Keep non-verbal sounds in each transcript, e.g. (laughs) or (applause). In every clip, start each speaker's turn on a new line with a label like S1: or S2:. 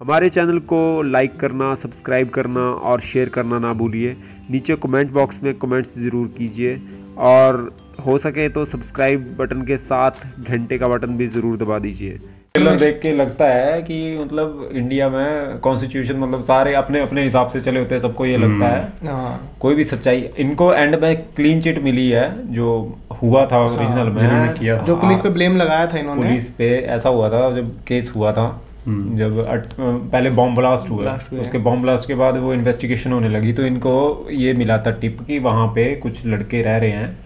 S1: हमारे चैनल को लाइक करना सब्सक्राइब करना और शेयर करना ना भूलिए। नीचे कमेंट बॉक्स में कमेंट्स ज़रूर कीजिए और हो सके तो सब्सक्राइब बटन के साथ घंटे का बटन भी ज़रूर दबा दीजिए।
S2: ट्रेलर देख के लगता है कि मतलब इंडिया में कॉन्स्टिट्यूशन मतलब सारे अपने अपने हिसाब से चले होते हैं सबको ये लगता है।
S3: हाँ।
S2: कोई भी सच्चाई इनको एंड में क्लीन चिट मिली है जो हुआ था ओरिजिनल में
S4: किया।
S3: जो पुलिस पे ब्लेम लगाया था इन्होंने।
S2: पुलिस पे ऐसा हुआ था जब केस हुआ था। जब अट, पहले बॉम्ब ब्लास्ट हुआ उसके बॉम्ब ब्लास्ट के बाद वो इन्वेस्टिगेशन होने लगी तो इनको ये मिला था टिप कि वहाँ पे कुछ लड़के रह रहे हैं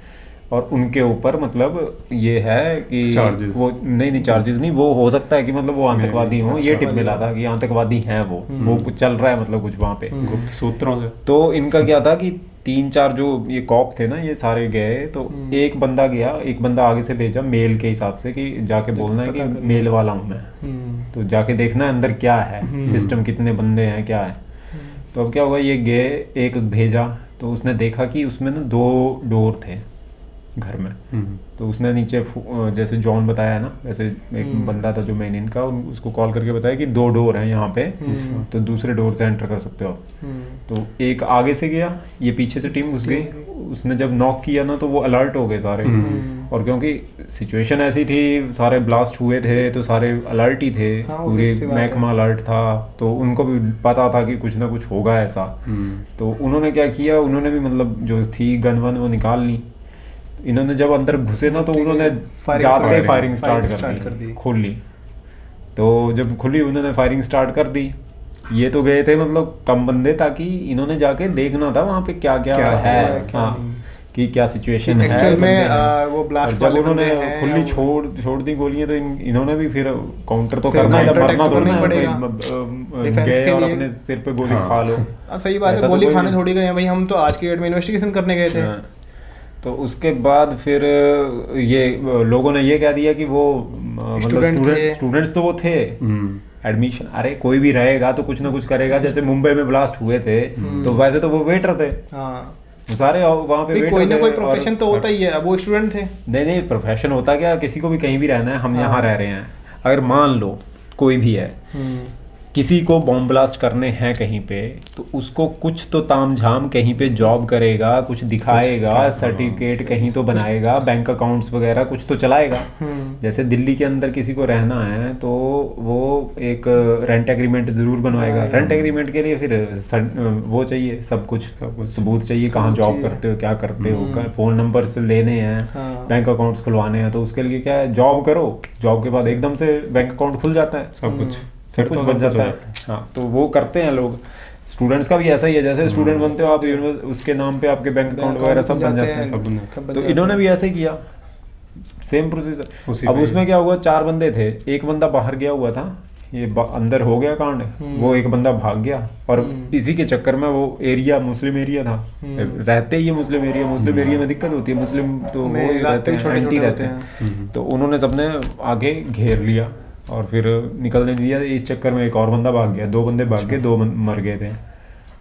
S2: और उनके ऊपर मतलब ये है कि
S4: Charges।
S2: वो नहीं नहीं चार्जेस नहीं वो हो सकता है कि मतलब वो आतंकवादी हो। ये टिप मिला था कि आतंकवादी हैं वो। वो कुछ चल रहा है मतलब कुछ वहाँ पे।
S4: गुप्त सूत्रों से।
S2: तो इनका क्या था कि तीन चार जो ये कॉप थे ना ये सारे गए तो एक बंदा गया एक बंदा आगे से भेजा मेल के हिसाब से कि जाके बोलना है कि मेल वाला हूँ मैं।
S3: हम्म,
S2: तो जाके देखना है अंदर क्या है सिस्टम कितने बंदे हैं क्या है। तो अब क्या हुआ ये गए एक भेजा तो उसने देखा कि उसमें ना दो डोर थे। घर में।
S4: हम्म,
S2: तो उसने नीचे जैसे जॉन बताया ना वैसे एक बंदा था जो मेन इनका उसको कॉल करके बताया कि दो डोर हैं यहाँ पे तो दूसरे डोर से एंटर कर सकते हो।
S3: हम्म,
S2: तो एक आगे से गया ये पीछे से टीम घुस गई। उसने जब नॉक किया ना तो वो अलर्ट हो गए सारे। और क्योंकि सिचुएशन ऐसी थी सारे ब्लास्ट हुए थे तो सारे अलर्ट ही थे।
S3: हाँ,
S2: पूरे। महकमा अलर्ट था तो उनको भी पता था कि कुछ ना कुछ होगा ऐसा।
S4: हम्म,
S2: तो उन्होंने क्या किया उन्होंने भी मतलब जो थी गन वन वो निकाल ली। इन्होंने जब अंदर घुसे ना तो उन्होंने जाते फायरिंग स्टार्ट कर दी। खोल ली तो जब खुली उन्होंने फायरिंग स्टार्ट कर दी ये तो गए थे मतलब कम बंदे ताकि इन्होंने जाके देखना था वहाँ पे क्या क्या,
S4: क्या
S2: है
S3: है, क्या
S2: हाँ कि क्या सिचुएशन है
S3: Actual में, आ, वो
S2: और जब
S3: वाले
S2: उन्होंने खुली छोड़ छोड़ दी गोलियाँ तो इन, इन्होंने भी फिर काउंटर तो करना है जब मरना
S3: तो
S2: थोड़ी
S3: करना
S2: ना
S3: ही
S2: है,
S3: पड़ेगा।
S2: गए
S3: के
S2: और
S3: लिए।
S2: अपने सिर पे गोली
S4: हाँ।
S2: खा लो
S3: हाँ, सही बात है
S2: तो
S3: गोली खाने थोड़ी गए हैं भाई हम तो आज की डेट में इन्वेस्टिगेशन करने गए थे
S2: हाँ। तो उसके बाद फिर ये लोगों ने ये कह दिया कि वो मतलब स्टूडेंट स्टूडेंट्स तो वो थे।
S4: हम्म,
S2: एडमिशन अरे कोई भी रहेगा तो कुछ ना कुछ करेगा। जैसे मुंबई में ब्लास्ट हुए थे तो वैसे तो वो वेटर थे।
S3: हाँ।
S2: सारे वहाँ पे
S3: कोई ना कोई प्रोफेशन तो होता ही है। अब वो स्टूडेंट थे।
S2: नहीं नहीं प्रोफेशन होता क्या? किसी को भी कहीं भी रहना है हम
S3: हाँ।
S2: यहाँ रह रहे हैं। अगर मान लो कोई भी है
S3: हम्म,
S2: किसी को बॉम्ब ब्लास्ट करने हैं कहीं पे तो उसको कुछ तो ताम झाम कहीं पे जॉब करेगा कुछ दिखाएगा सर्टिफिकेट कहीं तो बनाएगा बैंक अकाउंट्स वगैरह कुछ तो चलाएगा।
S3: हम्म,
S2: जैसे दिल्ली के अंदर किसी को रहना है तो वो एक रेंट एग्रीमेंट ज़रूर बनवाएगा। रेंट एग्रीमेंट के लिए फिर वो चाहिए सब कुछ सबूत चाहिए कहाँ जॉब करते हो क्या करते हो फ़ोन नंबर से लेने हैं
S3: हाँ।
S2: बैंक अकाउंट्स खुलवाने हैं तो उसके लिए क्या है जॉब करो। जॉब के बाद एकदम से बैंक अकाउंट खुल जाता है
S4: सब कुछ।
S2: सब
S4: फिर
S2: कुछ
S4: तो
S2: बन जाता है।
S4: हाँ
S2: तो वो करते हैं लोग। स्टूडेंट्स का भी ऐसा ही है जैसे स्टूडेंट बनते हो आप यूनिवर्स उसके नाम पे आपके बैंक अकाउंट वगैरह सब बन
S3: जाते
S2: हैं
S3: हैं,
S4: सब
S2: तो इन्होंने भी ऐसे ही किया। सेम प्रोसीजर अब उसमें क्या हुआ चार बंदे थे एक बंदा बाहर गया हुआ था ये अंदर हो गया कांड वो एक बंदा भाग गया और इसी के चक्कर में वो एरिया मुस्लिम एरिया था। रहते ही ये मुस्लिम एरिया मुस्लिम एरिया में दिक्कत होती है मुस्लिम तो वो ही रहते हैं रहते हैं। तो उन्होंने सबने आगे घेर लिया। और फिर निकलने दिया इस चक्कर में एक और बंदा भाग गया दो बंदे भाग गए दो मर गए थे।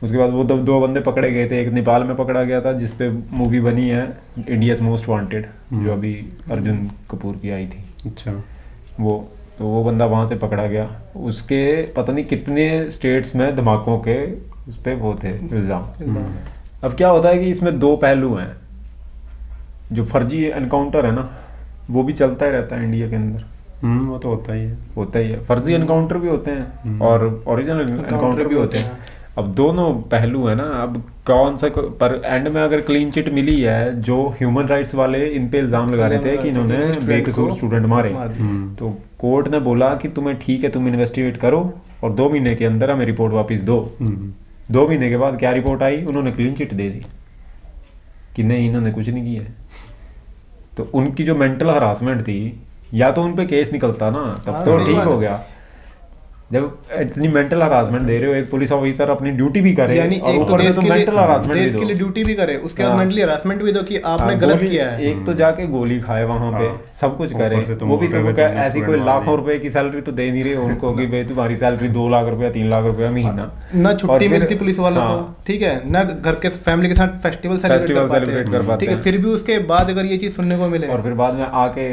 S2: उसके बाद वो दो, दो बंदे पकड़े गए थे एक नेपाल में पकड़ा गया था जिसपे मूवी बनी है इंडियाज मोस्ट वांटेड जो अभी अर्जुन कपूर की आई थी।
S4: अच्छा।
S2: वो तो वो बंदा वहाँ से पकड़ा गया। उसके पता नहीं कितने स्टेट्स में धमाकों के उस पर वो थे इल्ज़ाम। अब क्या होता है कि इसमें दो पहलू हैं। जो फर्जी एनकाउंटर है ना वो भी चलता ही रहता है इंडिया के अंदर।
S4: हम्म वो तो होता ही है।
S2: होता ही है। फर्जी एनकाउंटर भी होते हैं और ओरिजिनल एनकाउंटर भी होते हैं। अब दोनों पहलू है ना। अब कौन सा पर एंड में अगर क्लीन चिट मिली है जो ह्यूमन राइट्स वाले इन पे इल्ज़ाम लगा रहे थे कि इन्होंने बेकसूर स्टूडेंट मारे। तो कोर्ट ने बोला कि तुम्हें ठीक है तुम इन्वेस्टिगेट करो और दो महीने के अंदर हमें रिपोर्ट वापस दो।
S4: हम्म,
S2: दो महीने के बाद क्या रिपोर्ट आई? उन्होंने क्लीन चिट दे दी कि नहीं इन्होंने कुछ नहीं किया तो उनकी जो मेंटल हरासमेंट थी या तो उन पे केस निकलता ना तब
S3: हाँ,
S2: तो ठीक हो। गया। जब इतनी मेंटल हरासमेंट दे रहे हो एक पुलिस ऑफिसर अपनी ड्यूटी भी करे
S3: यानी
S2: और
S3: एक तो देश लिए
S2: मेंटल हरासमेंट
S3: देश
S2: दो
S3: के लिए ड्यूटी भी करे उसके बाद
S2: हाँ।
S3: मेंटली हरासमेंट भी दो कि आपने
S2: हाँ,
S3: गलत किया है।
S2: एक तो जाके गोली खाए वहाँ पे
S4: हाँ।
S2: सब कुछ करे। वो भी तुम
S4: हो
S2: ऐसी कोई लाखों रुपए की सैलरी तो दे नहीं रहे उनको (laughs) कि भाई तुम्हारी सैलरी दो लाख रुपया तीन लाख रुपया महीना।
S3: ना छुट्टी मिलती पुलिस वालों
S2: हाँ।
S3: को ठीक है? ना घर के फैमिली के साथ फेस्टिवल सेलिब्रेट
S2: कर पाते
S3: ठीक है
S2: हैं।
S3: फिर भी उसके बाद अगर ये चीज़ सुनने को मिले।
S2: और फिर बाद में आके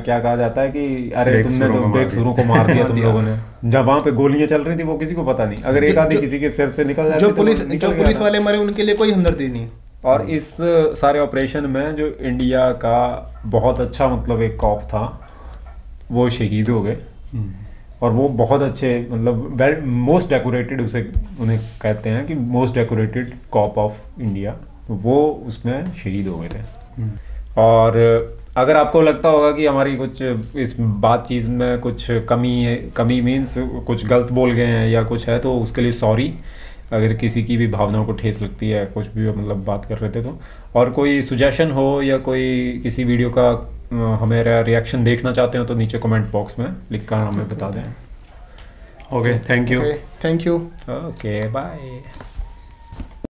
S2: क्या कहा जाता है कि अरे तुमने तो बेकसूरों को मार दिया तुम लोगों ने। वहाँ पे गोलियाँ चल रही थी वो किसी को पता नहीं। अगर एक आदमी किसी के सिर से निकल जाती
S3: जो
S2: तो
S3: पुलिस जो पुलिस वाले मरे उनके लिए कोई हमदर्दी नहीं।
S2: और इस सारे ऑपरेशन में जो इंडिया का बहुत अच्छा मतलब एक कॉप था वो शहीद हो गए। और वो बहुत अच्छे मतलब वेल मोस्ट डेकोरेटेड उसे उन्हें कहते हैं कि most decorated cop of India वो उसमें शहीद हो गए थे। और अगर आपको लगता होगा कि हमारी कुछ इस बातचीत में कुछ कमी है कमी मीन्स कुछ गलत बोल गए हैं या कुछ है तो उसके लिए सॉरी अगर किसी की भी भावनाओं को ठेस लगती है कुछ भी मतलब बात कर रहे थे तो। और कोई सुजेशन हो या कोई किसी वीडियो का हमारा रिएक्शन देखना चाहते हो तो नीचे कमेंट बॉक्स में लिख कर हमें बता दें।
S4: Okay thank you
S3: thank you
S2: okay bye